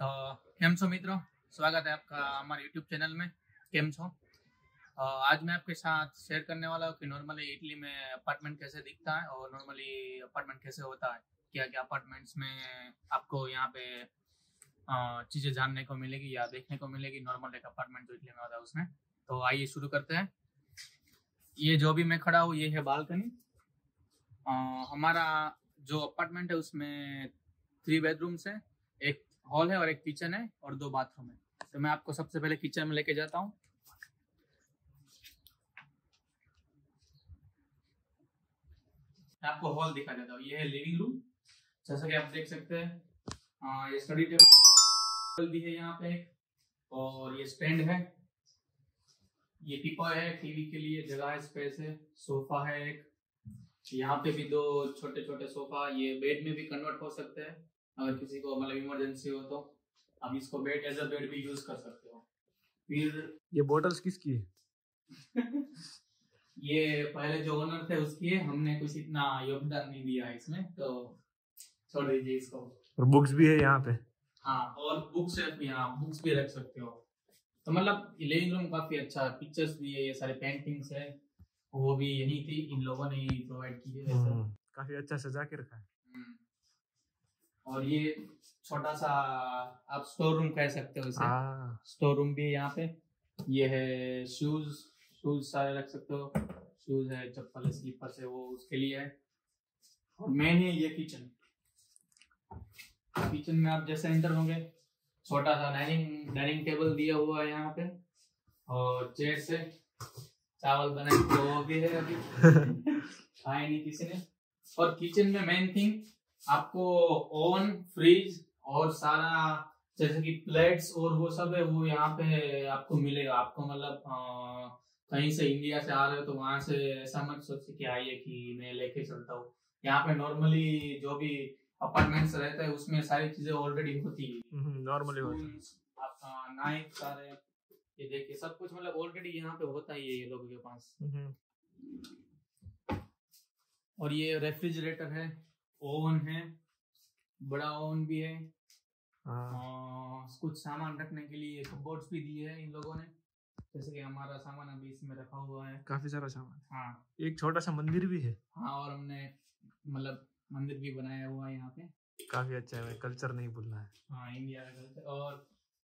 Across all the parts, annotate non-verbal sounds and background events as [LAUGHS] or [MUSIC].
તો કેમ છો मित्रों स्वागत है आपका हमारे यूट्यूब चैनल में केम छो अ, आज मैं आपके साथ शेयर करने वाला हूँ कि नॉर्मली इटली में अपार्टमेंट कैसे दिखता है और नॉर्मली अपार्टमेंट कैसे होता है क्या क्या अपार्टमेंट्स में आपको यहाँ पे अ, चीजें जानने को मिलेगी या देखने को मिलेगी नॉर्मल एक अपार्टमेंट जो इटली में होता है उसमें तो आइए शुरू करते हैं ये जो भी मैं खड़ा हूँ ये है बालकनी हमारा जो अपार्टमेंट है उसमें थ्री बेडरूम्स है एक हॉल है और एक किचन है और दो बाथरूम है। तो मैं आपको सबसे पहले किचन में लेके जाता हूँ। आपको हॉल दिखा देता हूँ। ये है लिविंग रूम जैसा कि आप देख सकते हैं ये स्टडी टेबल भी है यहाँ पे और ये स्टैंड है। ये टीपॉय है टीवी के लिए जगह है स्पेस है सोफा है एक। यहाँ पे भी दो छोटे छोटे सोफा ये बेड में भी कन्वर्ट हो सकते हैं। अगर किसी को मतलब इमरजेंसी हो तो आप इसको बेड एज अ बेड भी यूज़ कर सकते हो। फिर ये बोटल्स किसकी है? [LAUGHS] ये पहले जो ओनर थे उसकी है हमने कुछ इतना योगदान नहीं दिया इसमें तो छोड़ दीजिए इसको। और बुक्स भी है यहाँ पे। हाँ और बुक्स है यहाँ बुक्स भी रख सकते हो। तो मतलब लिविंग रूम काफ़ी अच्छा है पिक्चर्स भी है ये सारे पेंटिंग्स है वो भी यही थी इन लोगों ने ही प्रोवाइड की है। हम्म, काफ़ी अच्छा सजा के रखा है। हम्म। और ये छोटा सा आप स्टोर रूम कह सकते हो इसे। हाँ। स्टोर रूम भी है यहाँ पे। ये है शूज़ शूज़ सारे रख सकते हो। शूज़ है चप्पल है स्लीपर्स है वो उसके लिए है। और मेन है ये किचन किचन में आप जैसे एंटर होंगे छोटा सा डाइनिंग डाइनिंग टेबल दिया हुआ है यहाँ पे। और चेयर से चावल बनाए तो वो भी है अभी। [LAUGHS] खाए नहीं किसी ने। और किचन में मेन थिंग आपको ओवन फ्रिज और सारा जैसे कि प्लेट्स और वो सब है वो यहाँ पे आपको मिलेगा। आपको मतलब कहीं से इंडिया से आ रहे हो तो वहाँ से ऐसा मत सोचिए कि आइए कि मैं लेके चलता हूँ। यहाँ पे नॉर्मली जो भी अपार्टमेंट्स रहते हैं उसमें सारी चीज़ें ऑलरेडी होती है। नॉर्मली होता है। आपका नाइफ सारे ये देखिए सब कुछ मतलब ऑलरेडी यहाँ पे होता ही है ये लोगों के पास। हम्म, और ये रेफ्रिजरेटर है। ओवन है बड़ा ओवन भी है। हाँ। और कुछ सामान रखने के लिए कबोर्ड्स भी दिए हैं इन लोगों ने। जैसे कि हमारा सामान अभी इसमें रखा हुआ है। काफ़ी सारा सामान। हाँ। एक छोटा सा मंदिर भी है। हाँ और हमने मतलब मंदिर भी बनाया हुआ है यहाँ पे। काफ़ी अच्छा है कल्चर नहीं भूलना है। हाँ इंडिया का culture। और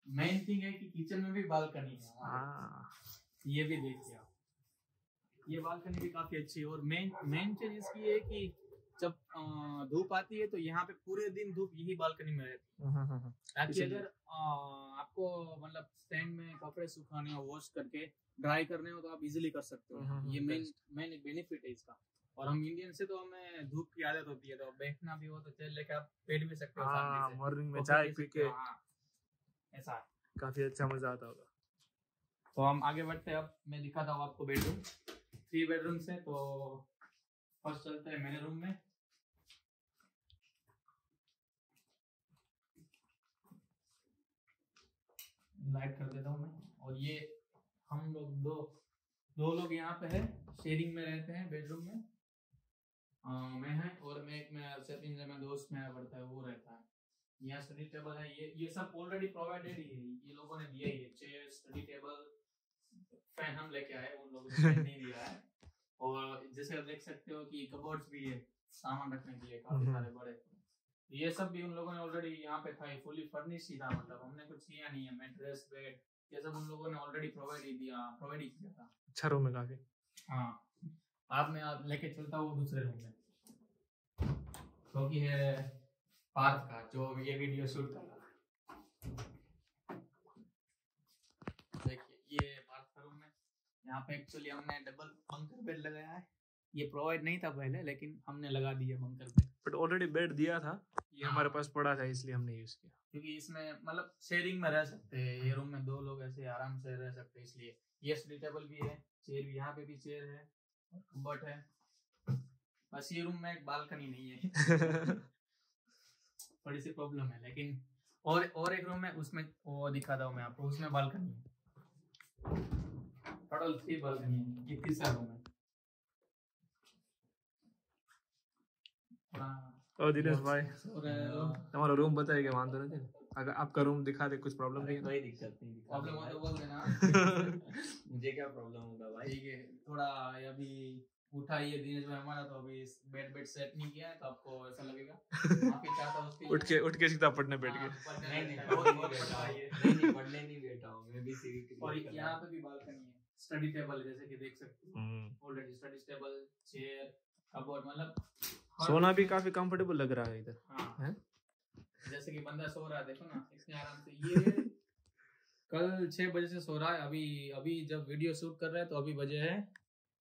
मेन थिंग है कि किचन में भी बालकनी है हाँ। ये भी देखिए आप। ये बालकनी भी काफ़ी अच्छी है। और मेन मेन चीज़ इसकी है कि जब अ, धूप आती है तो यहाँ पे पूरे दिन धूप यही बालकनी में रहती है। हम्म, हम्म, हम्म, ताकि अगर आपको मतलब स्टैंड में कपड़े सुखाने हो वॉश करके ड्राई करने हो तो आप इजीली कर सकते हो। ये मेन मेन एक बेनिफिट है इसका। और हम इंडियन से तो हमें धूप की आदत होती है तो बैठना भी हो तो चल लेके आप बैठ भी सकते हो हाँ मॉर्निंग में चाय पी पी के। हाँ ऐसा काफ़ी अच्छा मज़ा आता होगा। तो हम आगे बढ़ते हैं अब मैं दिखाता हूँ आपको बेडरूम थ्री बेडरूम से तो फ़र्स्ट चलते हैं मेरे रूम में। लाइट कर देता हूँ मैं। और ये हम लोग दो दो लोग यहाँ पे है शेयरिंग में रहते हैं बेडरूम में। अ, मैं है और मैं एक मैं सेटिंग में दोस्त में पड़ता है वो रहता है। यहाँ स्टडी टेबल है ये ये सब ऑलरेडी प्रोवाइडेड ही है। ये लोगों ने दिया ही है चेयर स्टडी टेबल फ़ैन हम लेके आए उन लोगों ने नहीं दिया है। और जैसे आप देख सकते हो कि कबोर्ड्स भी है सामान रखने के लिए काफ़ी हम्म। सारे बड़े। ये सब भी उन लोगों ने ऑलरेडी यहाँ पे था फुली फर्निश ही था मतलब हमने कुछ किया नहीं है मैट्रेस बेड ये सब उन लोगों ने ऑलरेडी प्रोवाइड ही दिया प्रोवाइड ही किया था। अच्छा रूम है काफ़ी। हाँ आप मैं आप लेके चलता हूँ दूसरे रूम में। क्योंकि है पार्थ का जो ये वीडियो शूट कर रहा देखिए ये पार्थ का रूम है। यहाँ पे एक्चुअली हमने डबल बंकर बेड लगाया है। ये प्रोवाइड नहीं था पहले लेकिन हमने लगा दिया bunker bed but already bed दिया था। ये हाँ। हमारे पास पड़ा था इसलिए हमने यूज़ किया। क्योंकि इसमें मतलब शेयरिंग में रह सकते हैं। ये रूम में दो लोग ऐसे आराम से रह सकते हैं इसलिए। ये स्टडी टेबल भी है चेयर भी यहाँ पे भी चेयर है और कबर्ट है। बस ये रूम में एक बालकनी नहीं है। [LAUGHS] थोड़ी सी प्रॉब्लम है लेकिन और और एक रूम है उसमें वो दिखाता हूँ मैं आपको उसमें बालकनी है। टोटल थ्री बालकनी है ये तीसरा रूम है। हाँ। और दिनेश भाई? हमारा रूम बताइए कि तो नहीं अगर आपका रूम दिखा दे कुछ प्रॉब्लम नहीं तो। कोई दिक्कत नहीं प्रॉब्लम हो तो बोल देना। [LAUGHS] मुझे क्या प्रॉब्लम होगा भाई? ठीक है थोड़ा अभी उठा ये दिनेश भाई हमारा तो अभी बेड बेड सेट नहीं किया है तो आपको ऐसा लगेगा। [LAUGHS] आपके चाहता हूँ उसकी उठ के उठ के सीधा पढ़ने बैठ गए हाँ, नहीं नहीं बहुत बहुत बैठा है। नहीं नहीं पढ़ने नहीं बैठा हूँ। मैं भी सीरीज़ और यहाँ पे भी बालकनी है। स्टडी टेबल जैसे कि देख सकते हो। Already study table chair cupboard मतलब सोना भी काफ़ी कंफर्टेबल लग रहा है इधर हाँ। हैं? जैसे कि बंदा सो रहा है देखो ना इतने आराम से ये [LAUGHS] कल छह बजे से सो रहा है अभी अभी जब वीडियो शूट कर रहे हैं तो अभी बजे है।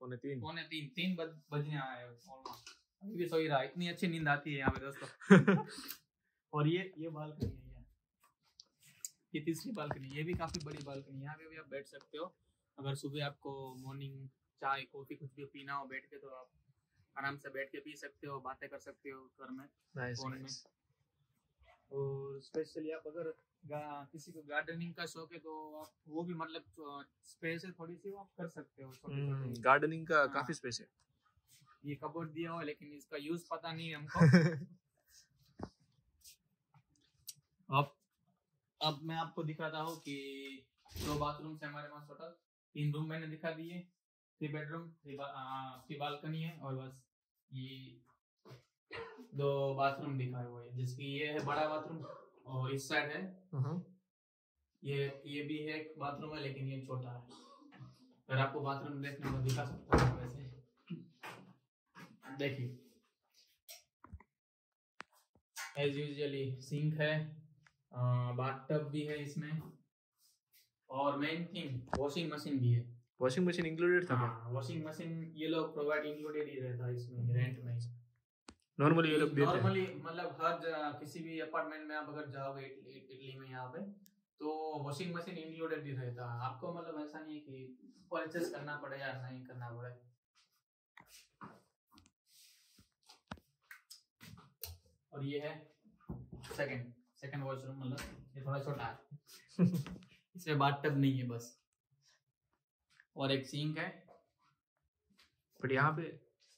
पौने तीन। पौने तीन तीन बज, बजने आए ऑलमोस्ट अभी भी सो ही रहा है इतनी अच्छी नींद आती है यहाँ पे दोस्तों। [LAUGHS] और ये ये बालकनी है ये। तीसरी बालकनी ये भी काफ़ी बड़ी बालकनी यहाँ पे भी आप बैठ सकते हो। अगर सुबह आपको मॉर्निंग चाय कॉफ़ी कुछ भी पीना हो बैठ के तो आप आराम से बैठ के पी सकते हो बातें कर सकते हो घर में फ़ोन में। और स्पेशली आप अगर किसी को गार्डनिंग का शौक है तो आप वो भी मतलब स्पेस है थोड़ी सी वो आप कर सकते हो छोटी छोटी गार्डनिंग का हाँ। काफ़ी स्पेस है। ये कबोर्ड दिया हुआ लेकिन इसका यूज़ पता नहीं है हमको। [LAUGHS] अब अब मैं आपको दिखाता हूँ कि दो बाथरूम है हमारे पास टोटल तीन रूम मैंने दिखा दिए। थ्री बेडरूम थ्री बालकनी है और बस ये दो बाथरूम दिखाए हुए हैं। जिसकी ये है बड़ा बाथरूम और इस साइड है। हाँ। ये ये भी है एक बाथरूम है लेकिन ये छोटा है। अगर आपको बाथरूम देखने को दिखा सकता हूँ वैसे। देखिए। एज यूजुअली सिंक है बाथटब भी है इसमें। और मेन थिंग वॉशिंग मशीन भी है। वॉशिंग मशीन इंक्लूडेड था हाँ वॉशिंग मशीन ये लोग प्रोवाइड इंक्लूडेड ही रहता है इसमें रेंट में नॉर्मली ये लोग देते हैं। नॉर्मली मतलब हर किसी भी अपार्टमेंट में आप अगर जाओगे इटली इटली में यहाँ पे तो वॉशिंग मशीन इंक्लूडेड ही रहता है। आपको मतलब ऐसा नहीं है कि परचेस करना पड़े या नहीं करना पड़े। और ये है सेकंड सेकंड वॉशरूम मतलब ये थोड़ा छोटा है। [LAUGHS] इसमें बाथटब नहीं है बस। और एक सिंक है। बट यहाँ पे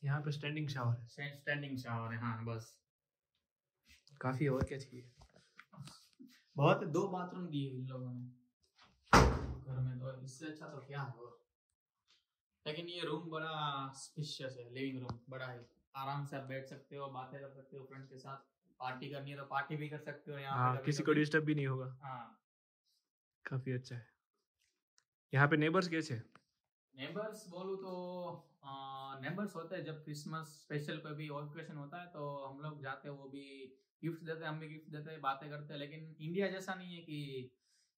यहाँ पे स्टैंडिंग शावर है। स्टैंडिंग शावर है हाँ बस। काफ़ी और क्या चाहिए? बहुत दो बाथरूम दिए इन लोगों ने। घर में तो इससे अच्छा तो क्या है और। लेकिन ये रूम बड़ा स्पेशियस है लिविंग रूम बड़ा है। आराम से आप बैठ सकते हो बातें कर सकते हो फ्रेंड के साथ पार्टी करनी है तो पार्टी भी कर सकते हो यहाँ हाँ किसी को डिस्टर्ब भी नहीं होगा। हाँ। काफ़ी अच्छा है। यहाँ पे नेबर्स कैसे है? नेबर्स बोलूँ तो नेबर्स होते हैं जब क्रिसमस स्पेशल कोई भी ओकेशन होता है तो हम लोग जाते हैं वो भी गिफ्ट देते हैं हम भी गिफ्ट देते हैं बातें करते हैं लेकिन इंडिया जैसा नहीं है कि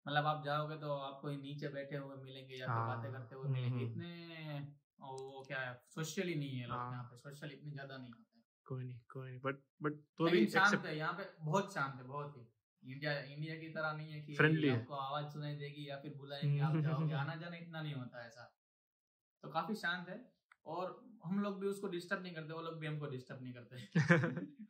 मतलब आप जाओगे तो आपको नीचे बैठे हुए मिलेंगे या फिर हाँ, बातें करते हुए हम्म, मिलेंगे हम्म। इतने वो क्या है सोशली नहीं है लोग हाँ। यहाँ पे सोशल इतने ज़्यादा नहीं होते कोई नहीं कोई नहीं बट बट तो भी शांत है यहाँ पे बहुत शांत है बहुत ही। इंडिया इंडिया की तरह नहीं है कि Friendly आपको आवाज़ सुनाई देगी या फिर बुलाएँगे आप जाओगे आना जाना इतना नहीं होता ऐसा। तो काफ़ी शांत है और हम लोग भी उसको डिस्टर्ब नहीं करते, वो लोग भी हमको डिस्टर्ब नहीं करते। [LAUGHS]